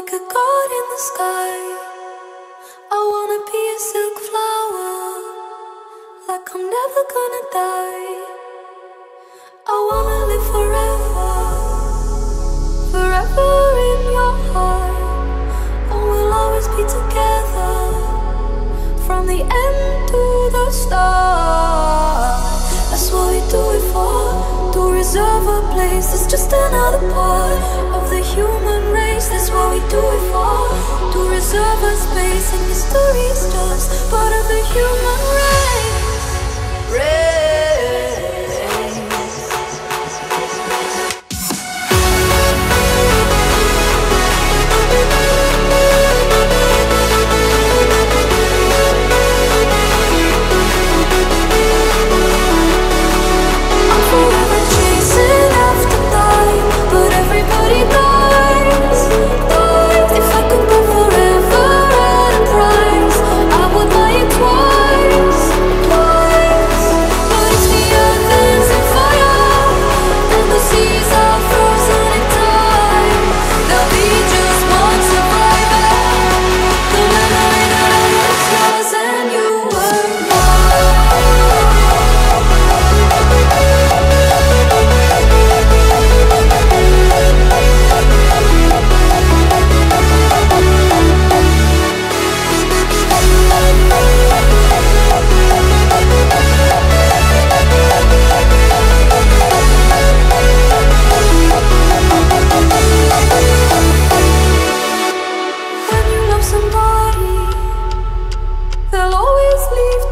like a god in the sky. I wanna be a silk flower, like I'm never gonna die. I wanna live forever. deserve a place It's just another part of the human race. That's what we do it for. To reserve a space And history's just part of the human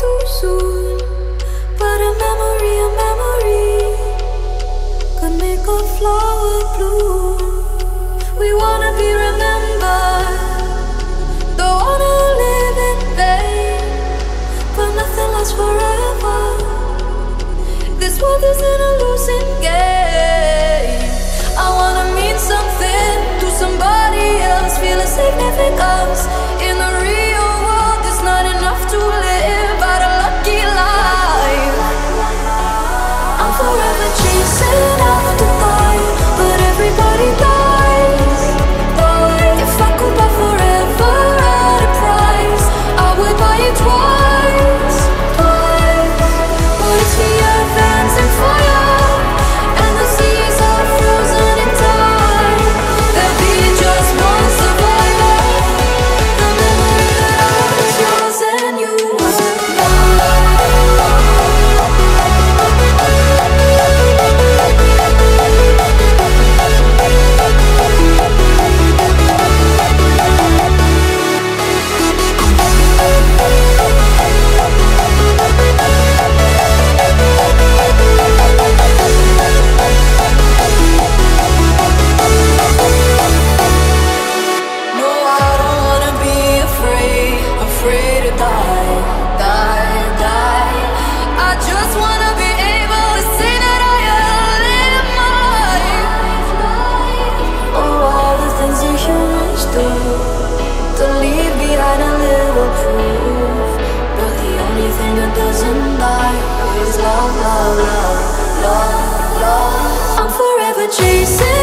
too soon but a memory a memory could make a flower blue we want to be remembered the one who lives forever. This world isn't. it goes. chasing